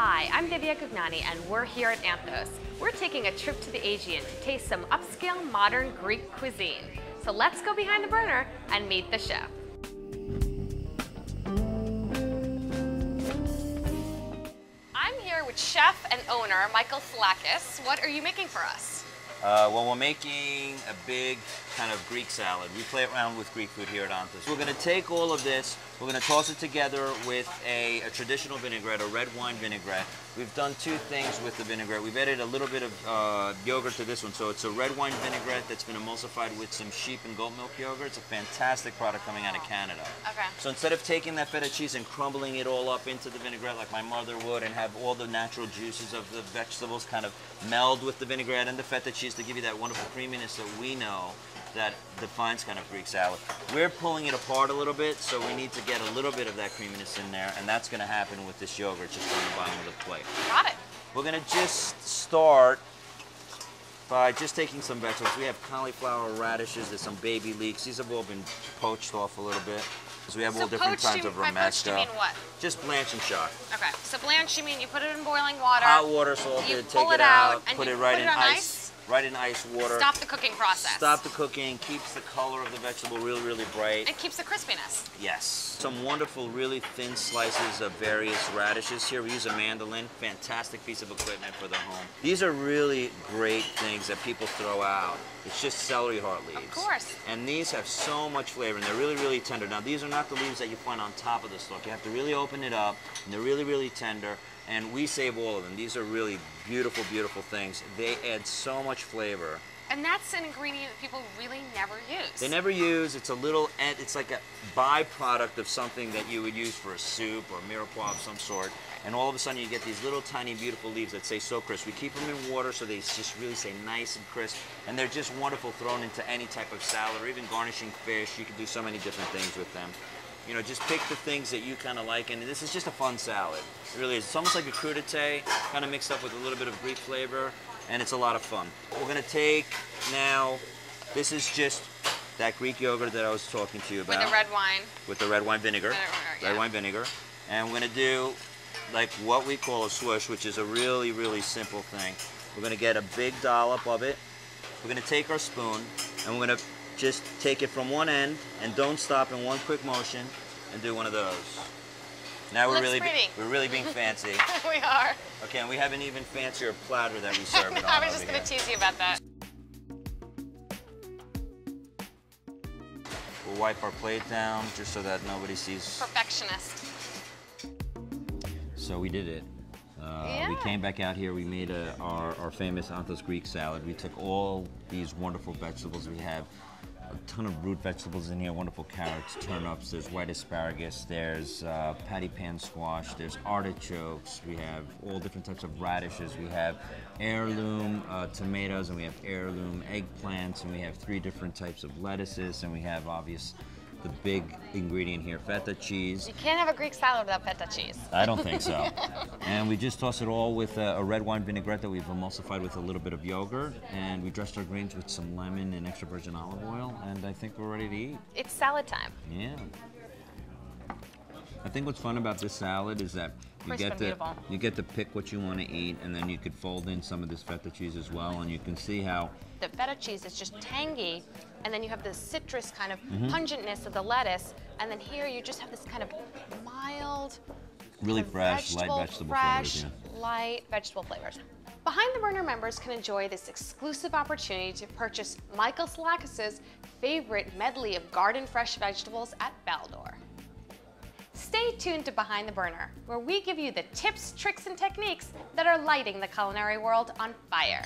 Hi, I'm Divya Gugnani and we're here at Anthos. We're taking a trip to the Aegean to taste some upscale modern Greek cuisine. So let's go behind the burner and meet the chef. I'm here with chef and owner Michael Psilakis. What are you making for us? Uh, well, we're making a big kind of Greek salad. We play around with Greek food here at Anthos. We're going to take all of this, we're going to toss it together with a, a, traditional vinaigrette, a red wine vinaigrette. We've done two things with the vinaigrette. We've added a little bit of uh, yogurt to this one. So it's a red wine vinaigrette that's been emulsified with some sheep and goat milk yogurt. It's a fantastic product coming out of Canada. Okay. So instead of taking that feta cheese and crumbling it all up into the vinaigrette like my mother would and have all the natural juices of the vegetables kind of meld with the vinaigrette and the feta cheese to give you that wonderful creaminess that we know that defines kind of Greek salad. We're pulling it apart a little bit, so we need to get a little bit of that creaminess in there, and that's going to happen with this yogurt just on the bottom of the plate. Got it. We're going to just start by just taking some vegetables. We have cauliflower, radishes, there's some baby leeks. These have all been poached off a little bit. So we have so all different kinds of by poached, you mean what? Just blanch and shock. Okay, so blanch, you mean you put it in boiling water. Hot water salted, You take it, it out, out, put it right put it in ice, ice? Right in ice water. Stop the cooking process. Stop the cooking, keeps the color of the vegetable really, really bright. It keeps the crispiness. Yes. Some wonderful, really thin slices of various radishes here. We use a mandolin, fantastic piece of equipment for the home. These are really great things that people throw out. It's just celery heart leaves. Of course. And these have so much flavor, and they're really, really tender. Now, these are not the leaves that you find on top of the stalk. You have to really open it up, and they're really, really tender. And we save all of them. These are really beautiful, beautiful things. They add so much flavor. And that's an ingredient that people really never use. They never use. It's a little. Eh, it's like a byproduct of something that you would use for a soup or a mirepoix of some sort. And all of a sudden, you get these little tiny, beautiful leaves that say so crisp. We keep them in water so they just really stay nice and crisp. And they're just wonderful thrown into any type of salad or even garnishing fish. You can do so many different things with them. You know, just pick the things that you kind of like, and this is just a fun salad. It really is. It's almost like a crudité, kind of mixed up with a little bit of Greek flavor, and it's a lot of fun. We're gonna take now, this is just that Greek yogurt that I was talking to you about. With the red wine. With the red wine vinegar. Red, red yeah. wine vinegar. And we're gonna do like what we call a swoosh, which is a really, really simple thing. We're gonna get a big dollop of it. We're gonna take our spoon, and we're gonna just take it from one end, and don't stop in one quick motion, and do one of those. Now we're really, pretty. we're really being fancy. we are. Okay, and we have an even fancier platter that we serve it on I was just going to tease you about that. We'll wipe our plate down just so that nobody sees. Perfectionist. So we did it. Uh, We came back out here. We made a, our, our famous Anthos Greek salad. We took all these wonderful vegetables. We have a ton of root vegetables in here. Wonderful carrots, turnips. There's white asparagus. There's uh, patty pan squash. There's artichokes. We have all different types of radishes. We have heirloom uh, tomatoes, and we have heirloom eggplants, and we have three different types of lettuces, and we have obvious the big ingredient here, feta cheese. You can't have a Greek salad without feta cheese. I don't think so. and we just toss it all with a, a red wine vinaigrette that we've emulsified with a little bit of yogurt, and we dressed our greens with some lemon and extra virgin olive oil, and I think we're ready to eat. It's salad time. Yeah. I think what's fun about this salad is that Crisp get and to beautiful. you get to pick what you want to eat, and then you could fold in some of this feta cheese as well, and you can see how The feta cheese is just tangy, and then you have the citrus kind of Mm-hmm. pungentness of the lettuce, and then here you just have this kind of mild, really kind of fresh, light vegetable fresh, flavors. Yeah. light vegetable flavors. Behind the Burner members can enjoy this exclusive opportunity to purchase Michael Psilakis' favorite medley of garden fresh vegetables at Baldor. Stay tuned to Behind the Burner, where we give you the tips, tricks, and techniques that are lighting the culinary world on fire.